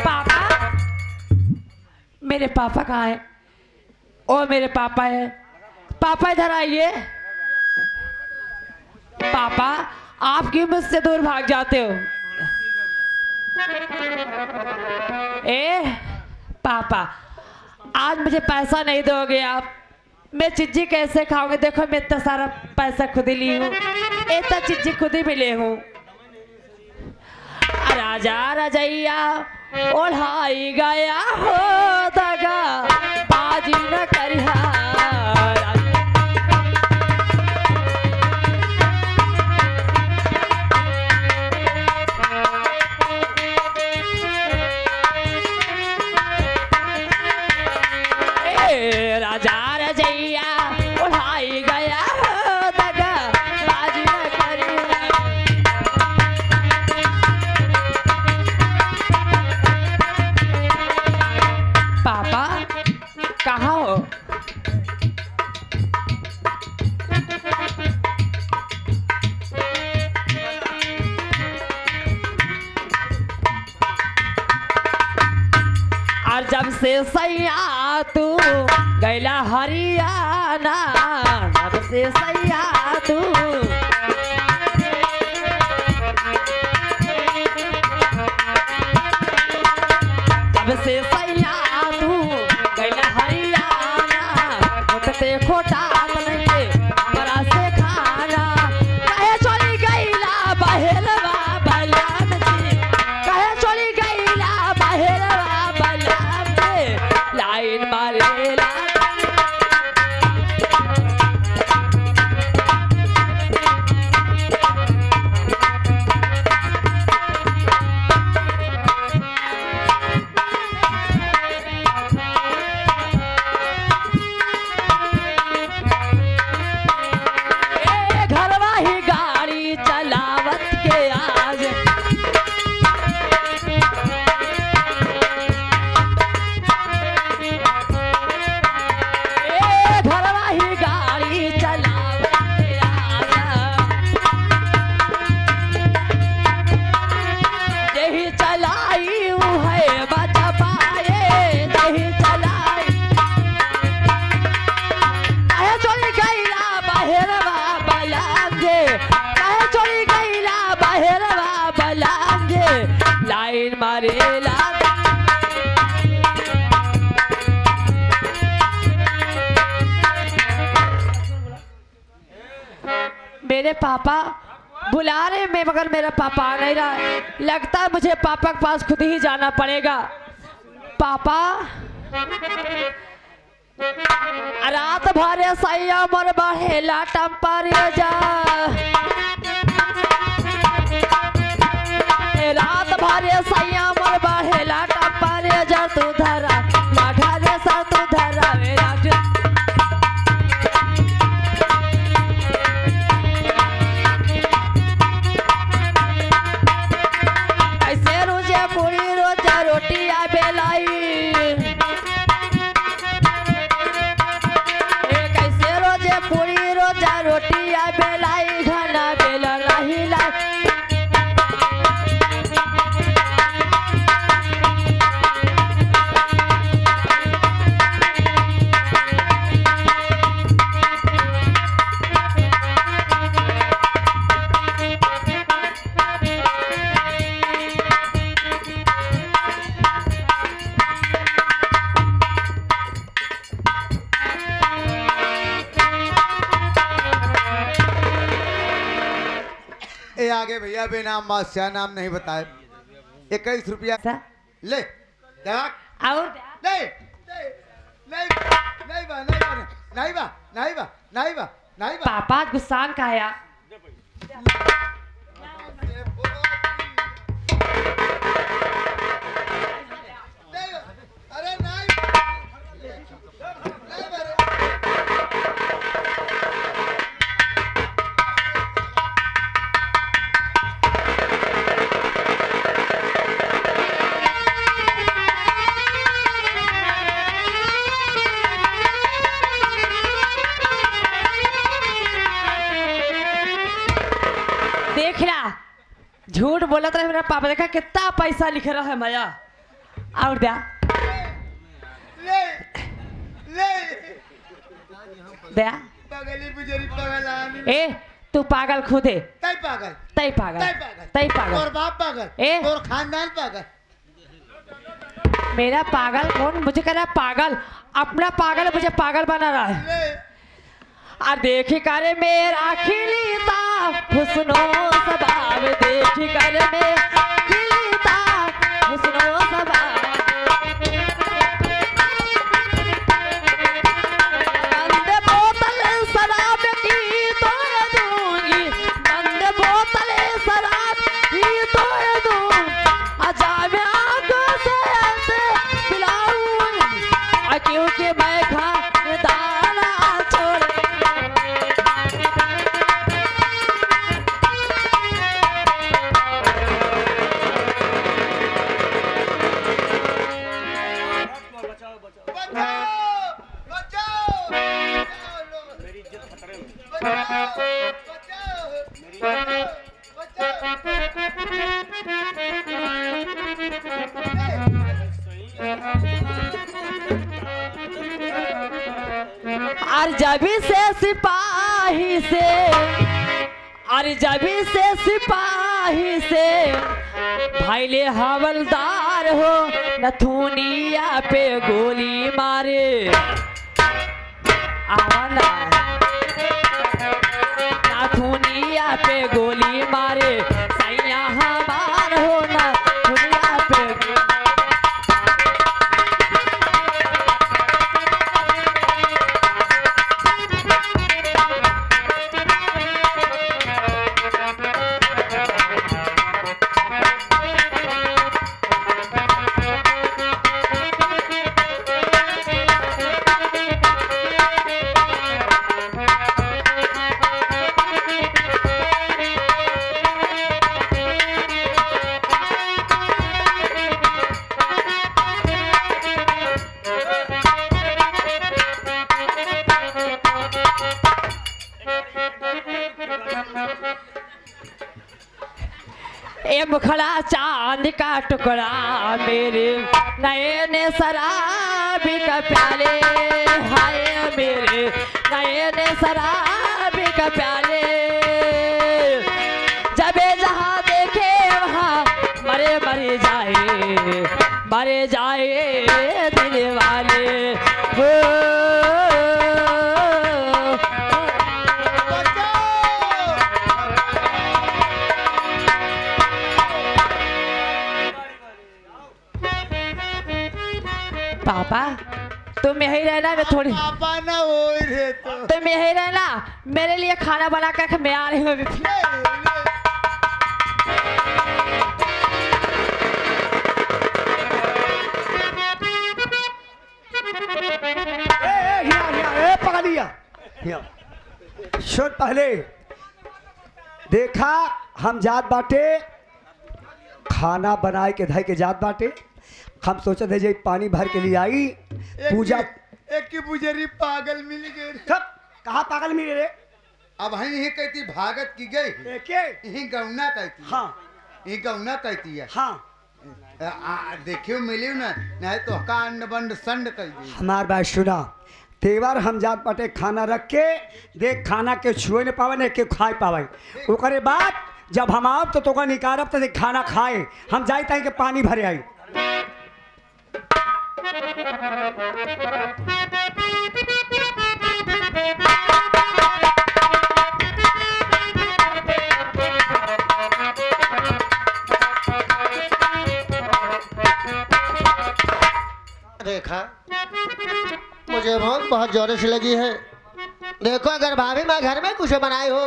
पापा? मेरे पापा कहाँ है? ओ, मेरे पापा है। पापा, इधर आइए। पापा, आप क्यों मुझसे दूर भाग जाते हो? ए, पापा, आज मुझे पैसा नहीं दोगे आप। मैं चिज्जी कैसे खाऊँगी? देखो, मैं इतना सारा पैसा खुद ही ली हूँ। इतना चिज्जी खुद ही मिले हूँ। राजा, रजैया, ओढ़ाई गया हो। से सैया तू गैला हरियाणा से सैया तू। पापा, बुला रहे मैं, मगर मेरा पापा आ नहीं रहा। लगता है मुझे पापा के पास खुद ही जाना पड़ेगा। पापा, रात भरे सैया मर बढ़ेला टेम्परेचर रात भरे सैया मर बढ़ेला टेम्परेचर तू धरा लाठा रे सर तू धरा, मेरा बेनाम बादशाह नाम नहीं बताए। इक्कीस रुपया। था ले और नहीं नहीं नहीं नहीं बा नहीं बा नहीं बा नहीं बा नहीं बा नहीं बा। पापा गुस्सान का आया? झूठ बोलत रहे मेरा पापा देखा कितना पैसा लिख रहा है भैया और दिया ले ले। दिया पगली बुजरी पगलानी ए तू पागल खुद है। तय पागल। तई पागल। तय पागल। तई और बाप पागल। ए। और खानदान पागल। मेरा पागल कौन? मुझे कह रहा है पागल। अपना पागल मुझे पागल बना रहा है। आ देख कर मेरा खिलता हुस्नो सबाब देख कर मेरा और जबी से सिपाही से, और जबी से सिपाही से भाईले हवलदार हो, नथुनिया पे गोली मारे। आवाना। नाथुनिया पे गोली मारे। टुकड़ा मेरे। ने शराब का प्याले। हाय मेरे। नयन शराब का प्याले। जबे जहाँ देखे वहाँ मरे मरे जाए। मरे जाए तुम यही रहना मैं थोड़ी पापा ना हो रे तो। तुम यही रहना मेरे लिए खाना बना कर मैं आ रही हूँ अभी। सुन पहले। देखा हम जात बाटे खाना बनाए के धय के जात बाटे। हम सोचत थे जे पानी भर के लिए आई पूजा एक की बुजरी पागल मिल गई सब कहा पागल मिले रे? अब हम यही कहती भागत की गई? एके। यही गौना कहती हाँ। यही गौना कहती है। हाँ। देखियो मिलियो ना नहीं तो का अंड बंड संड कह दी। हमार बात सुना। तेवर हम जात बाटे खाना रख के देख खाना के छुए न पावे न के खाए पावे। ओकरे बाद जब हम आब तो तोका निकारब तो खाना खाए। हम जाई ताई के पानी भरे आई। रेखा मुझे बहुत बहुत जोरों से लगी है। देखो, अगर भाभी, माँ घर में कुछ बनाई हो,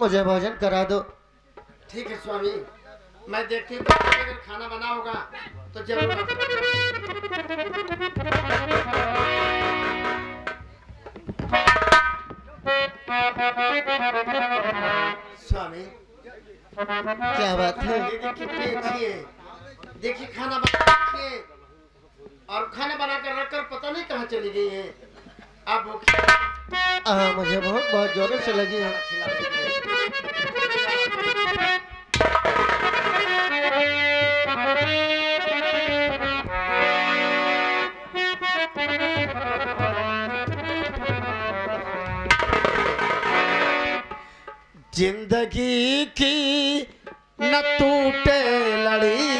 मुझे भोजन करा दो। ठीक है, स्वामी। मैं देखती हूँ अगर खाना बना होगा तो ज़रूर स्वामी क्या बात है? कितनी अच्छी है। देखिए खाना बना रखिए और खाना बना कर रखकर पता नहीं कहाँ चली गई है। आप वो हाँ मुझे बहुत बहुत जोरों से लगी है। जिंदगी की न टूटे लड़ी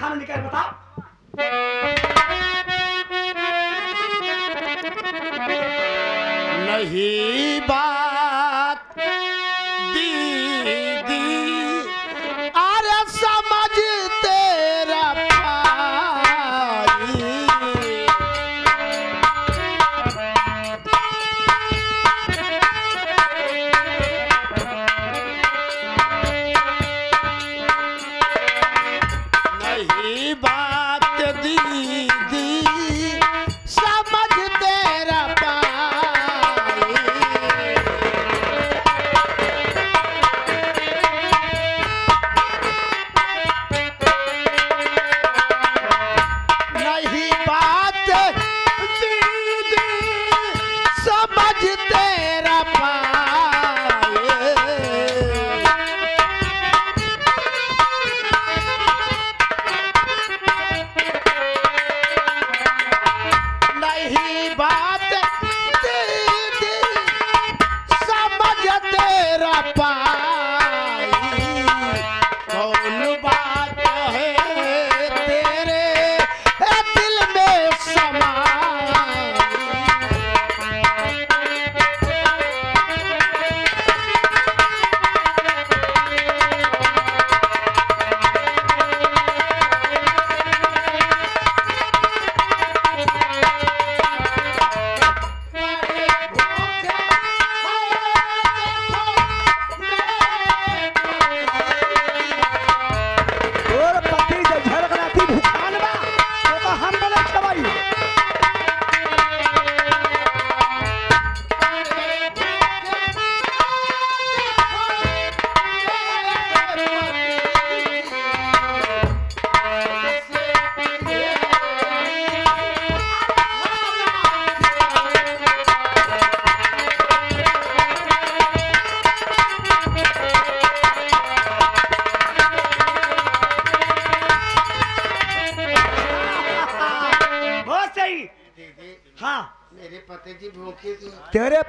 खाना निकाल बताओ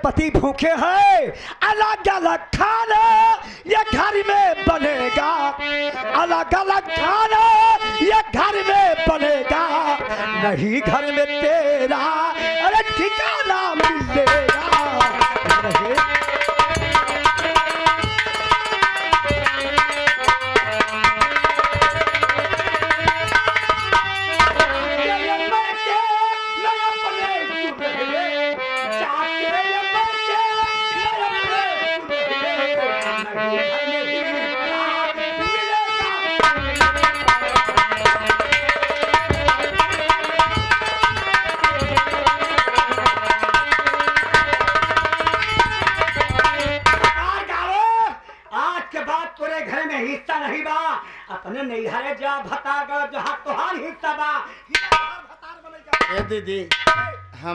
पति भूखे हैं। अलग अलग खाना ये घर में बनेगा। अलग अलग खाना ये घर में बनेगा। नहीं घर में तेरा। अरे ठिकाना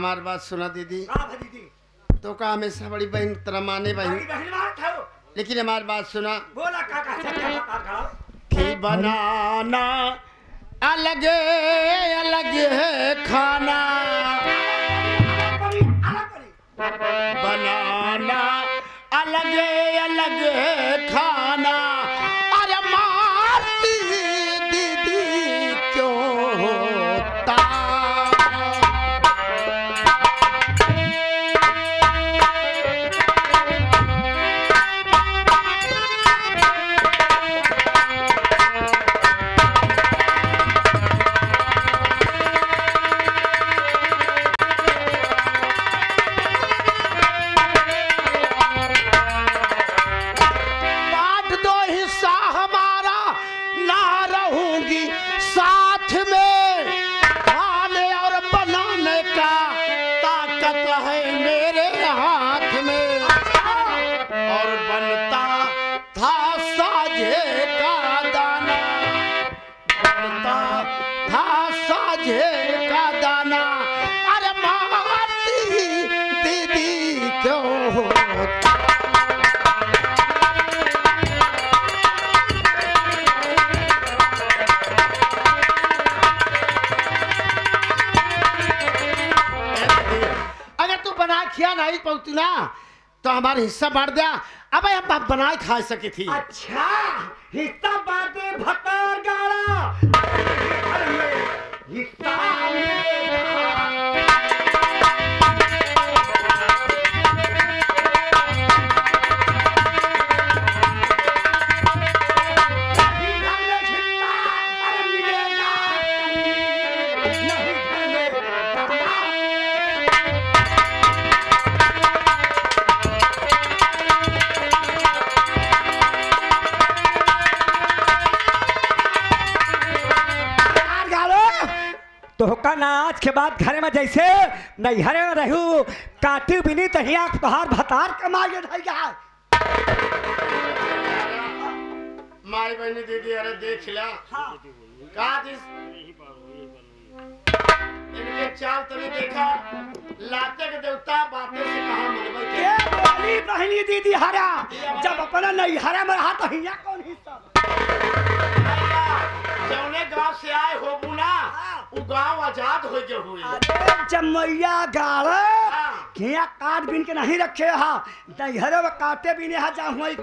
हमार बात सुना दीदी। दीदी। तो का हमेशा बड़ी बहन तरह माने बहन। है लेकिन हमारी बात सुना। बोला बनाना अलग अलग है खाना। बनाना अलग अलग है खाना। तो हमारा हिस्सा बांट दिया। अब हम बनाए खा सके थी। अच्छा हिस्सा बांटे भतार का नाच के बाद घरे में जैसे नैहरे में रहू काटी बिनी तहिया तोहार भतार कमाए धैया माई बहनी दीदी अरे देख ला। का दिस इनके चाल तभी देखा? लाते के देवता बातें से कहा मनबै के? के बोली बहनी दीदी हरा जब अपना नैहरे में रहा तो हिया कौन हिस्सा? गाँव आज़ाद हो गए हुए जमैया गाड़े। घिया काट बिन के नहीं रखे हा। नैहरे में काटे बिने हा जा हुई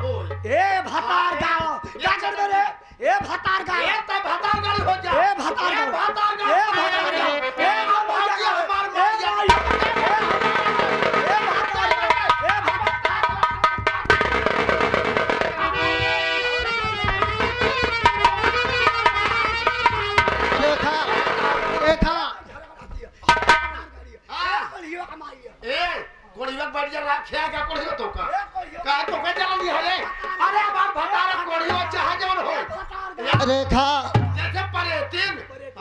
हो। ए भतार गाओ क्या कर दे रे? ए भतार गाओ ए तो भतार गाड़ी हो जा। ए भतार ए भतार गाड़ी। ए भतार गाओ ए ए कोड़िया क्या कोड़िया तो का? का तो का चल नहीं हले? अरे बाप कोड़िया चाहे जवन हो। रेखा जैसे परे तीन।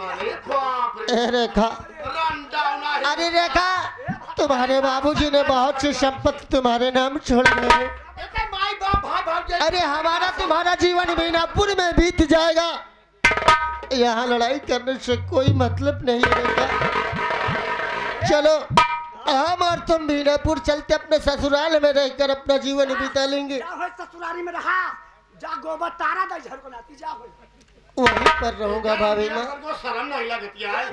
अरे बाप रे। रेखा रन डाउन अरे रेखा तुम्हारे बाबूजी ने बहुत सी संपत्ति तुम्हारे नाम छोड़ दी। हैं। जाए अरे हमारा तुम्हारा जीवन बीनापुर में बीत जाएगा। यहाँ लड़ाई करने से कोई मतलब नहीं रहेगा चलो। हम और तुम बीनापुर चलते अपने ससुराल में रहकर अपना जीवन बिता लेंगे। ससुरारी में रहा। जा गोबर तारा झर को नाती जा वहीं पर रहूँगा भाभी माँ। को शर्म नहीं लगती है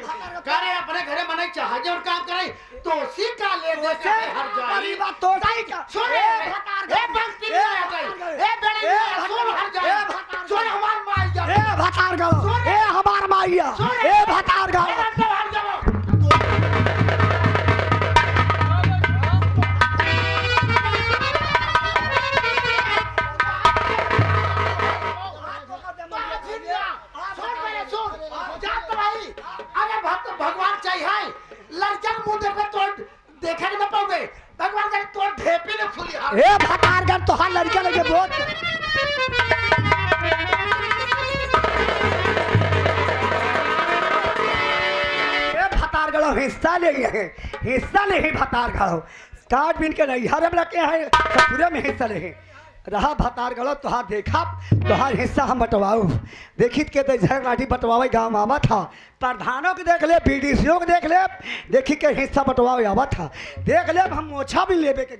करे अपने घरे मने चाहे और काम करे। तो उसी का ले दे के हर जाए। गरीबा तो जाई का। सुन ए भतार ए बंती नहीं आ गई। ए बेड़े सुन हर सुन हमार माई जा ए भतार गलो ए हमार ए भतार गलो ए तो हर लगे बहुत। हिस्सा ले है हिस्सा नहीं काट बिन के नहीं, हर रखे हैं ससुरे में हिस्सा ले रहा भतार तुहार देखा, तुहार हिस्सा हम के तो आवा था। प्रधानों के देख ले, बीडीसीओ के देख ले देखी के हिस्सा आवा था। देख ले, हम भी लेबे के